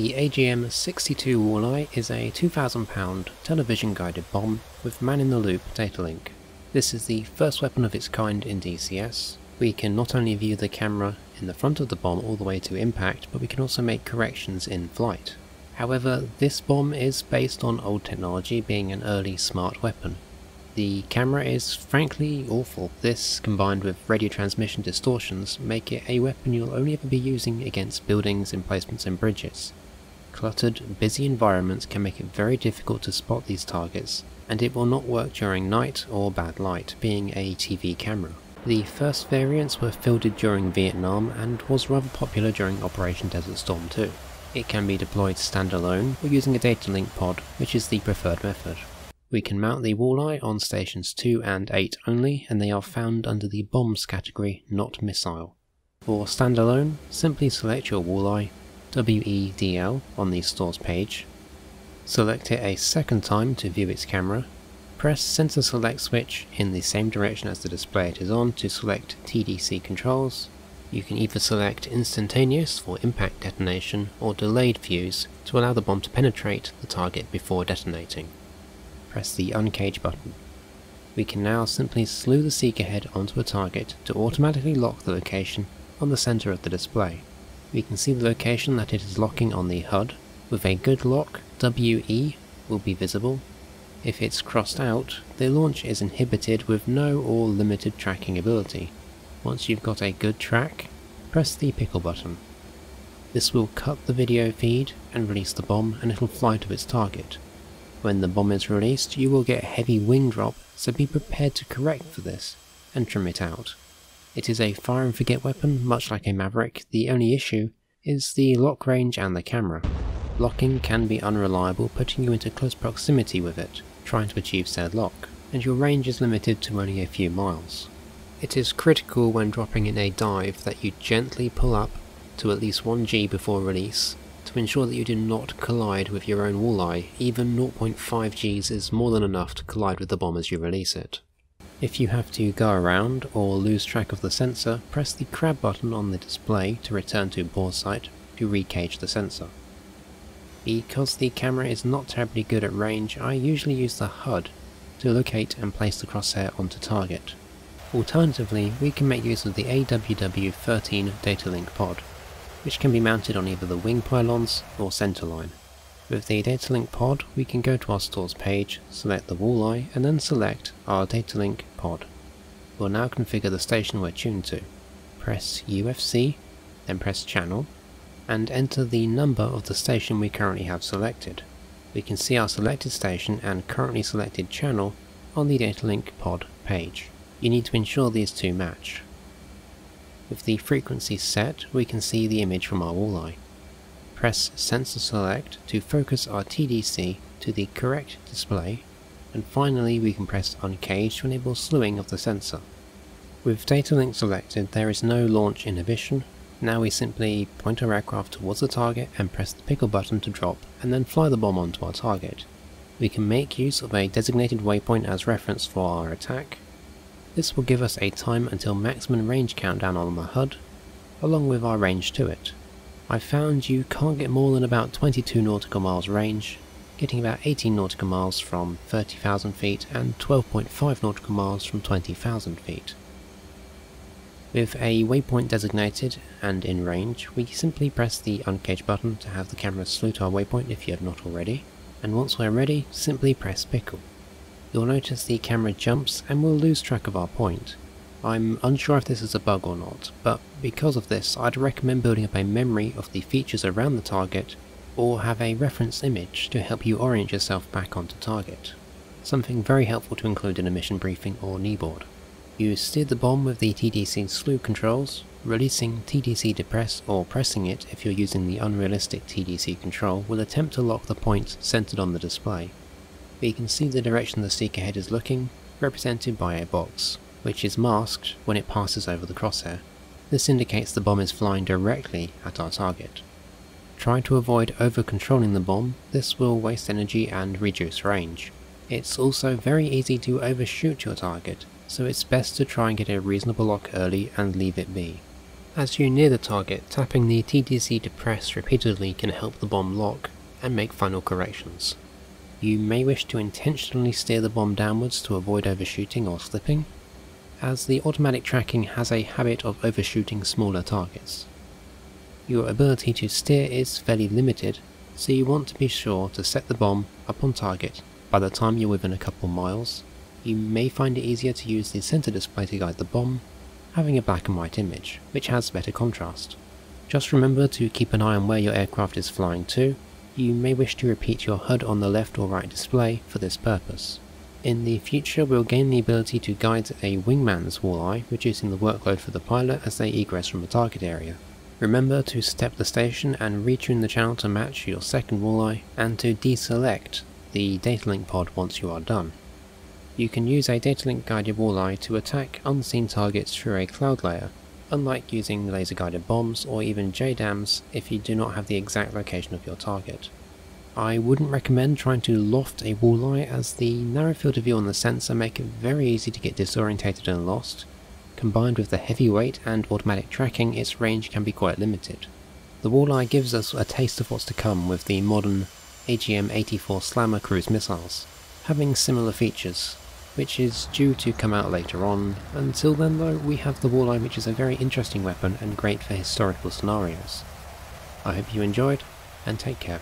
The AGM-62 Walleye is a £2,000 television-guided bomb with man-in-the-loop data link. This is the first weapon of its kind in DCS. We can not only view the camera in the front of the bomb all the way to impact, but we can also make corrections in flight. However, this bomb is based on old technology being an early smart weapon. The camera is frankly awful. This, combined with radio transmission distortions, make it a weapon you'll only ever be using against buildings, emplacements and bridges. Cluttered, busy environments can make it very difficult to spot these targets, and it will not work during night or bad light, being a TV camera. The first variants were fielded during Vietnam and was rather popular during Operation Desert Storm 2. It can be deployed standalone or using a data link pod, which is the preferred method. We can mount the walleye on stations 2 and 8 only, and they are found under the bombs category, not missile. For standalone, simply select your walleye, WEDL on the stores page, select it a second time to view its camera, press sensor select switch in the same direction as the display it is on to select TDC controls. You can either select instantaneous for impact detonation or delayed fuse to allow the bomb to penetrate the target before detonating press the uncage button. We can now simply slew the seeker head onto a target to automatically lock the location on the center of the display. We can see the location that it is locking on the HUD. With a good lock, WE will be visible. If it's crossed out, the launch is inhibited with no or limited tracking ability. Once you've got a good track, press the pickle button. This will cut the video feed and release the bomb and it'll fly to its target. When the bomb is released, you will get a heavy wing drop, so be prepared to correct for this, and trim it out. It is a fire and forget weapon, much like a Maverick, the only issue is the lock range and the camera. Locking can be unreliable, putting you into close proximity with it, trying to achieve said lock, and your range is limited to only a few miles. It is critical when dropping in a dive that you gently pull up to at least 1G before release, to ensure that you do not collide with your own walleye, even 0.5 Gs is more than enough to collide with the bomb as you release it. If you have to go around or lose track of the sensor, press the crab button on the display to return to bore sight to recage the sensor. Because the camera is not terribly good at range, I usually use the HUD to locate and place the crosshair onto target. Alternatively, we can make use of the AWW13 data link pod which can be mounted on either the wing pylons or centerline. With the datalink pod, we can go to our stores page, select the walleye, and then select our datalink pod. We'll now configure the station we're tuned to. Press UFC, then press channel, and enter the number of the station we currently have selected. We can see our selected station and currently selected channel on the datalink pod page. You need to ensure these two match. With the frequency set, we can see the image from our walleye. Press Sensor Select to focus our TDC to the correct display, and finally we can press Uncage to enable slewing of the sensor. With data link selected, there is no launch inhibition. Now we simply point our aircraft towards the target and press the pickle button to drop, and then fly the bomb onto our target. We can make use of a designated waypoint as reference for our attack, this will give us a time until maximum range countdown on the HUD, along with our range to it. I found you can't get more than about 22 nautical miles range, getting about 18 nautical miles from 30,000 feet and 12.5 nautical miles from 20,000 feet. With a waypoint designated and in range, we simply press the uncage button to have the camera to our waypoint if you have not already, and once we're ready, simply press pickle you'll notice the camera jumps and we'll lose track of our point. I'm unsure if this is a bug or not, but because of this I'd recommend building up a memory of the features around the target or have a reference image to help you orient yourself back onto target. Something very helpful to include in a mission briefing or kneeboard. You steer the bomb with the TDC slew controls, releasing TDC depress or pressing it if you're using the unrealistic TDC control will attempt to lock the point centered on the display You can see the direction the seeker head is looking, represented by a box, which is masked when it passes over the crosshair. This indicates the bomb is flying directly at our target. Try to avoid over-controlling the bomb, this will waste energy and reduce range. It's also very easy to overshoot your target, so it's best to try and get a reasonable lock early and leave it be. As you near the target, tapping the TDC depress repeatedly can help the bomb lock and make final corrections. You may wish to intentionally steer the bomb downwards to avoid overshooting or slipping, as the automatic tracking has a habit of overshooting smaller targets. Your ability to steer is fairly limited, so you want to be sure to set the bomb up on target by the time you're within a couple miles. You may find it easier to use the center display to guide the bomb, having a black and white image, which has better contrast. Just remember to keep an eye on where your aircraft is flying to, you may wish to repeat your HUD on the left or right display for this purpose. In the future we'll gain the ability to guide a wingman's walleye, reducing the workload for the pilot as they egress from the target area. Remember to step the station and retune the channel to match your second walleye, and to deselect the datalink pod once you are done. You can use a datalink guided walleye to attack unseen targets through a cloud layer, unlike using laser guided bombs or even JDAMs if you do not have the exact location of your target. I wouldn't recommend trying to loft a walleye as the narrow field of view on the sensor make it very easy to get disorientated and lost. Combined with the heavy weight and automatic tracking, its range can be quite limited. The walleye gives us a taste of what's to come with the modern AGM-84 SLAM-ER cruise missiles, having similar features, which is due to come out later on. Until then though, we have the walleye which is a very interesting weapon and great for historical scenarios. I hope you enjoyed, and take care.